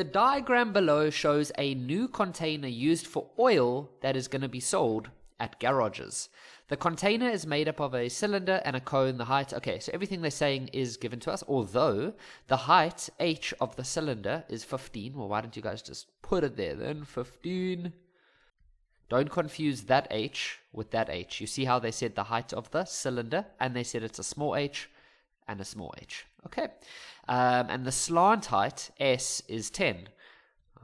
The diagram below shows a new container used for oil that is going to be sold at garages. The container is made up of a cylinder and a cone, the height. Okay, so everything they're saying is given to us, although the height, h, of the cylinder is 15. Well, why don't you guys just put it there then? 15. Don't confuse that h with that h. You see how they said the height of the cylinder, and they said it's a small h and a small h. Okay. Um, and the slant height, s, is 10.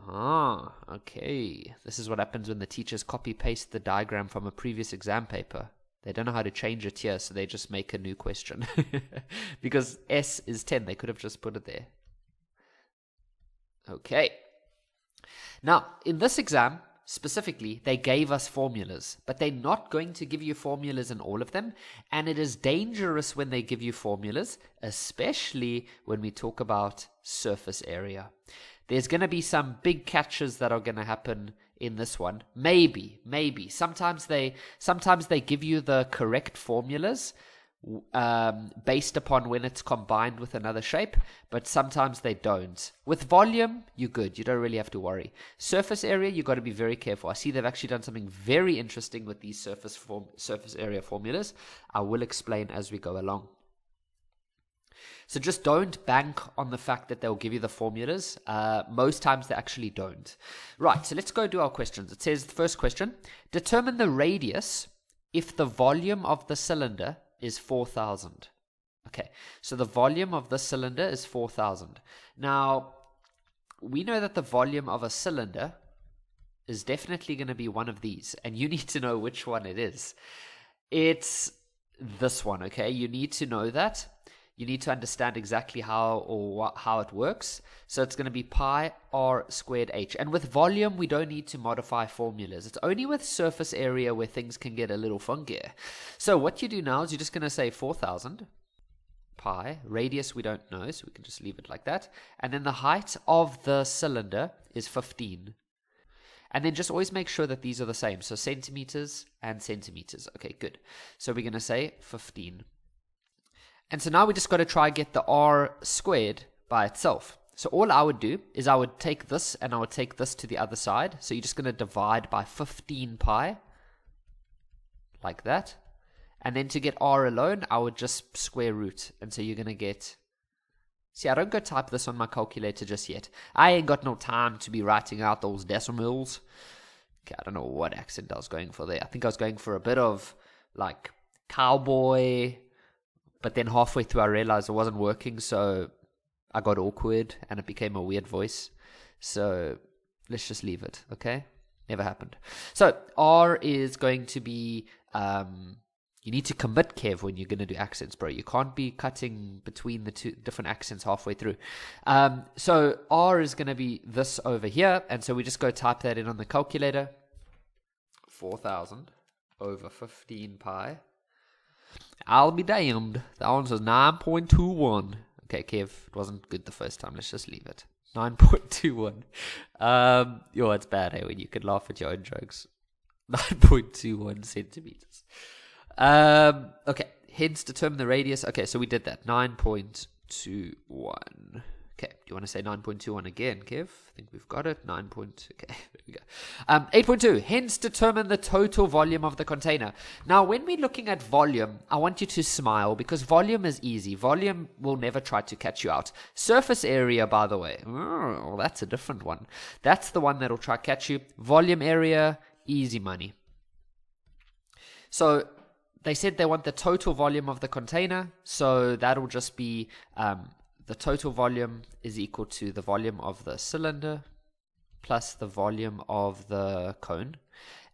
Ah, okay. This is what happens when the teachers copy paste the diagram from a previous exam paper. They don't know how to change it here, so they just make a new question. because S is 10, they could have just put it there. Okay. Now, in this exam, specifically, they gave us formulas, but they're not going to give you formulas in all of them. And it is dangerous when they give you formulas, especially when we talk about surface area. There's going to be some big catches that are going to happen in this one. Maybe, maybe. Sometimes they sometimes they give you the correct formulas um, based upon when it's combined with another shape, but sometimes they don't. With volume, you're good. You don't really have to worry. Surface area, you've got to be very careful. I see they've actually done something very interesting with these surface form surface area formulas. I will explain as we go along. So just don't bank on the fact that they'll give you the formulas. Uh, most times they actually don't. Right, so let's go do our questions. It says the first question Determine the radius if the volume of the cylinder is 4,000. Okay, so the volume of this cylinder is 4,000. Now, we know that the volume of a cylinder is definitely going to be one of these, and you need to know which one it is. It's this one, okay? You need to know that you need to understand exactly how or what, how it works. So it's going to be pi r squared h. And with volume, we don't need to modify formulas. It's only with surface area where things can get a little funkier. So what you do now is you're just going to say 4,000 pi. Radius we don't know, so we can just leave it like that. And then the height of the cylinder is 15. And then just always make sure that these are the same. So centimeters and centimeters. Okay, good. So we're going to say 15. And so now we just got to try get the r squared by itself. So all I would do is I would take this and I would take this to the other side. So you're just going to divide by 15 pi, like that. And then to get r alone, I would just square root. And so you're going to get... See, I don't go type this on my calculator just yet. I ain't got no time to be writing out those decimals. Okay, I don't know what accent I was going for there. I think I was going for a bit of, like, cowboy but then halfway through, I realized it wasn't working, so I got awkward and it became a weird voice. So let's just leave it, okay? Never happened. So R is going to be. Um, you need to commit, Kev, when you're going to do accents, bro. You can't be cutting between the two different accents halfway through. Um, so R is going to be this over here, and so we just go type that in on the calculator. 4,000 over 15 pi I'll be damned. That one says 9.21. Okay, Kev, it wasn't good the first time. Let's just leave it. 9.21. Um, yo, it's bad, hey, when you can laugh at your own jokes. 9.21 centimeters. Um, okay, hence determine the radius. Okay, so we did that. 9.21. Okay, do you want to say 9.21 again, Kev? I think we've got it. 9. Point, okay, go. Um, 8.2, hence determine the total volume of the container. Now, when we're looking at volume, I want you to smile because volume is easy. Volume will never try to catch you out. Surface area, by the way, oh, that's a different one. That's the one that'll try to catch you. Volume area, easy money. So they said they want the total volume of the container, so that'll just be um, the total volume is equal to the volume of the cylinder plus the volume of the cone.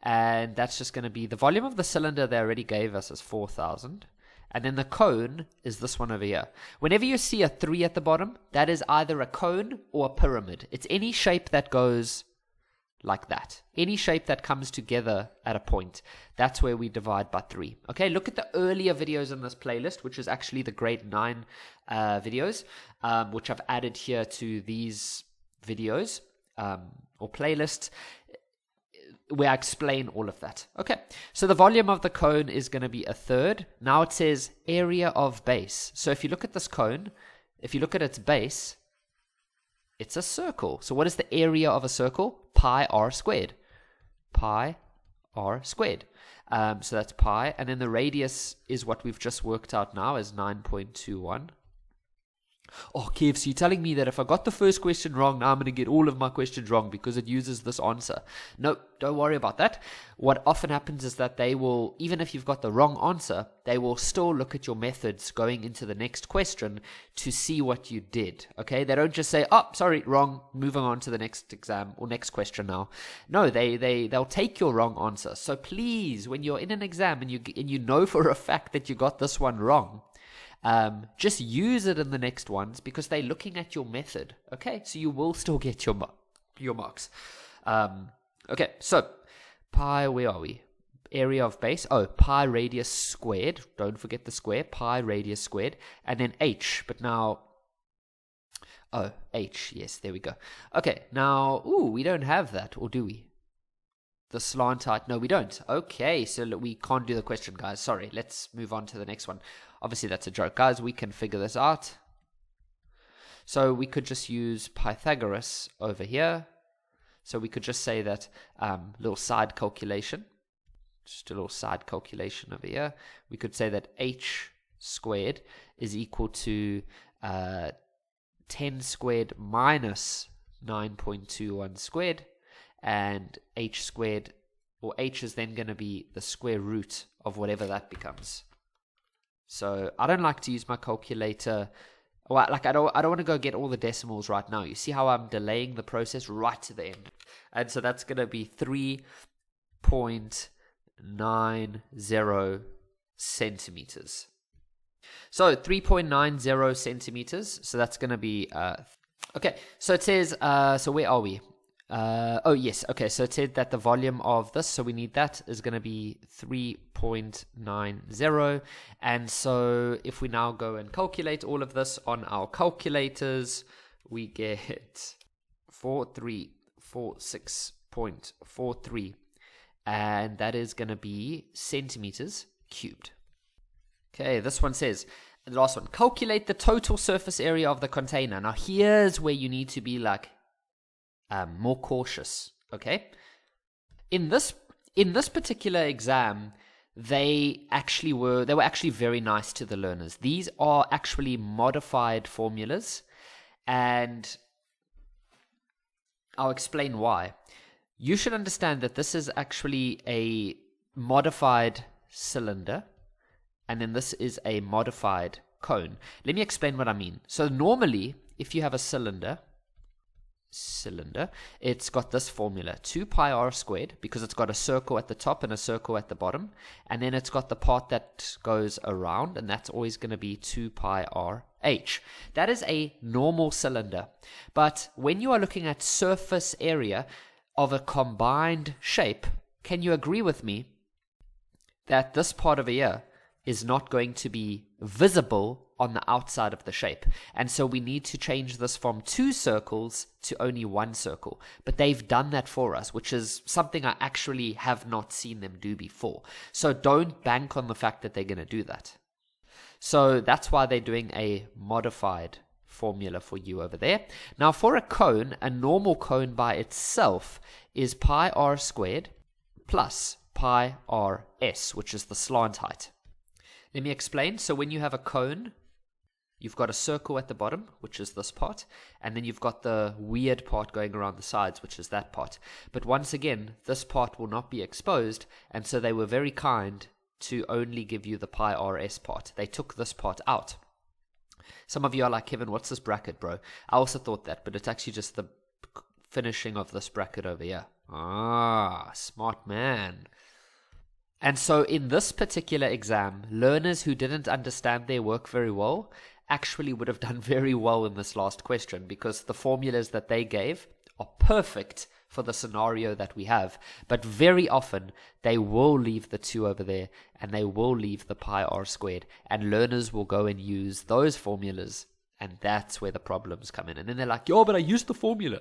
And that's just going to be the volume of the cylinder they already gave us is 4,000. And then the cone is this one over here. Whenever you see a 3 at the bottom, that is either a cone or a pyramid. It's any shape that goes like that. Any shape that comes together at a point, that's where we divide by 3. Okay, look at the earlier videos in this playlist, which is actually the grade 9 uh, videos, um, which I've added here to these videos um, or playlist where I explain all of that. Okay, so the volume of the cone is going to be a third. Now it says area of base. So if you look at this cone, if you look at its base, It's a circle. So what is the area of a circle? Pi r squared. Pi r squared. Um, so that's pi. And then the radius is what we've just worked out now as 9.21. Oh, KFC, you're telling me that if I got the first question wrong, now I'm going to get all of my questions wrong because it uses this answer. No, don't worry about that. What often happens is that they will, even if you've got the wrong answer, they will still look at your methods going into the next question to see what you did. Okay? They don't just say, oh, sorry, wrong, moving on to the next exam or next question now. No, they, they, they'll take your wrong answer. So please, when you're in an exam and you, and you know for a fact that you got this one wrong, um, just use it in the next ones because they're looking at your method. Okay, so you will still get your your marks. Um, okay, so pi, where are we? Area of base. Oh, pi radius squared. Don't forget the square. Pi radius squared, and then h. But now, oh, h. Yes, there we go. Okay, now, ooh, we don't have that, or do we? The slant height. No, we don't. Okay, so we can't do the question, guys. Sorry. Let's move on to the next one. Obviously, that's a joke. Guys, we can figure this out. So we could just use Pythagoras over here. So we could just say that um, little side calculation, just a little side calculation over here. We could say that h squared is equal to uh, 10 squared minus 9.21 squared, and h squared, or h is then going to be the square root of whatever that becomes. So I don't like to use my calculator. Well, like I don't, I don't want to go get all the decimals right now. You see how I'm delaying the process right to the end, and so that's going to be three point nine zero centimeters. So 3.90 centimeters. So that's going to be uh, okay. So it says. Uh, so where are we? Uh, oh, yes. Okay. So it said that the volume of this, so we need that, is going to be 3.90. And so if we now go and calculate all of this on our calculators, we get 4346.43. And that is going to be centimeters cubed. Okay. This one says, the last one, calculate the total surface area of the container. Now, here's where you need to be like, um, more cautious. Okay, in this in this particular exam, they actually were they were actually very nice to the learners. These are actually modified formulas, and I'll explain why. You should understand that this is actually a modified cylinder, and then this is a modified cone. Let me explain what I mean. So normally, if you have a cylinder cylinder, it's got this formula 2 pi r squared because it's got a circle at the top and a circle at the bottom. And then it's got the part that goes around, and that's always going to be 2 pi r h. That is a normal cylinder. But when you are looking at surface area of a combined shape, can you agree with me that this part over here is not going to be visible on the outside of the shape. And so we need to change this from two circles to only one circle. But they've done that for us, which is something I actually have not seen them do before. So don't bank on the fact that they're going to do that. So that's why they're doing a modified formula for you over there. Now for a cone, a normal cone by itself is pi r squared plus pi r s, which is the slant height. Let me explain. So when you have a cone, you've got a circle at the bottom, which is this part, and then you've got the weird part going around the sides, which is that part. But once again, this part will not be exposed, and so they were very kind to only give you the pi rs part. They took this part out. Some of you are like, Kevin, what's this bracket, bro? I also thought that, but it's actually just the finishing of this bracket over here. Ah, smart man. And so, in this particular exam, learners who didn't understand their work very well actually would have done very well in this last question because the formulas that they gave are perfect for the scenario that we have. But very often, they will leave the 2 over there and they will leave the pi r squared. And learners will go and use those formulas. And that's where the problems come in. And then they're like, yo, but I used the formula.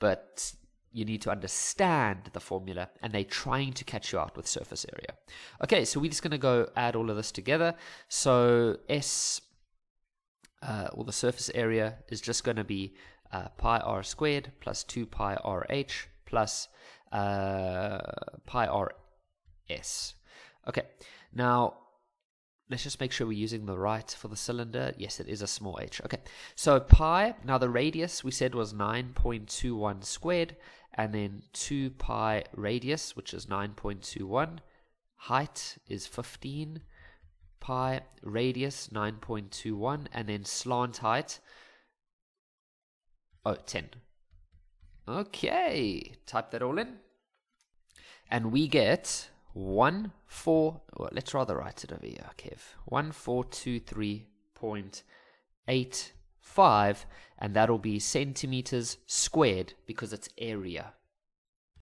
But you need to understand the formula and they're trying to catch you out with surface area. Okay, so we're just going to go add all of this together. So S, uh, the surface area is just going to be uh, pi r squared plus 2 pi rh plus uh, pi rs. Okay, now let's just make sure we're using the right for the cylinder. Yes, it is a small h. Okay, so pi, now the radius we said was 9.21 squared, and then 2 pi radius, which is 9.21. Height is 15 pi, radius 9.21, and then slant height, oh, 10. Okay, type that all in. And we get 1, 4, well, let's rather write it over here, Kev. 1423.85, and that'll be centimeters squared because it's area.